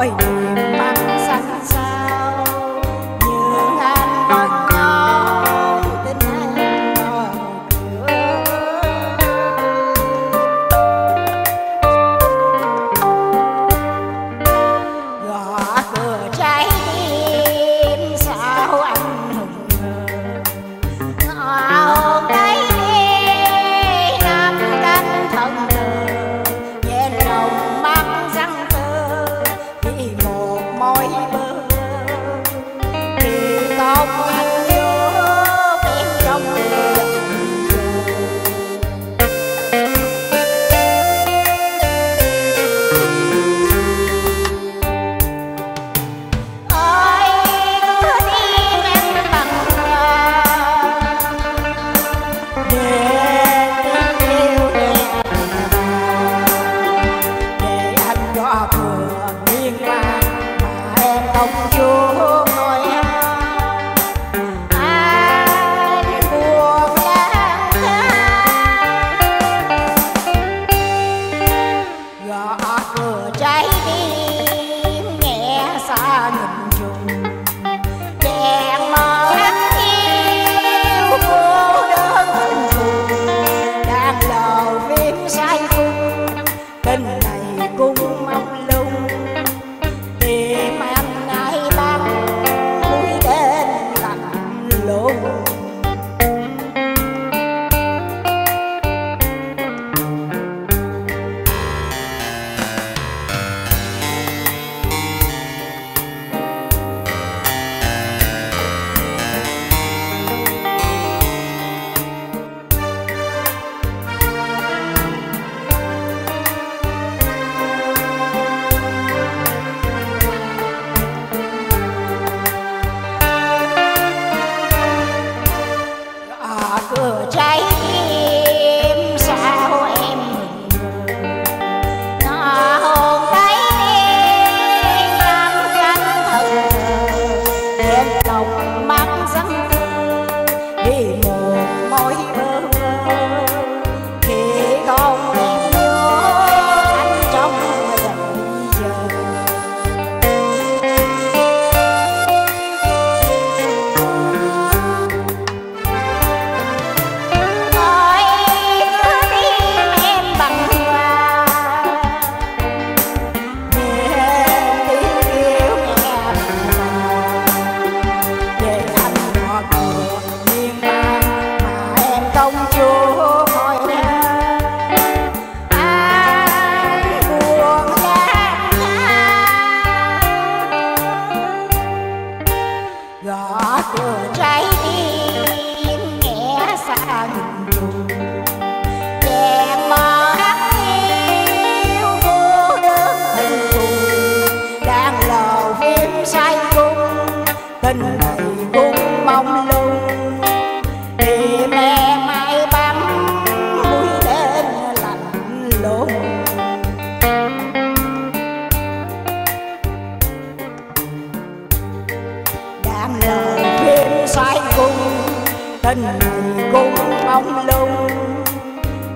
I know. thân cũng mong lâu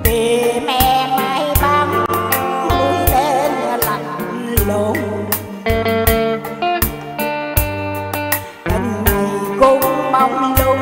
tìm mẹ mai băng mũi lên lạnh lộn thân cũng mong lâu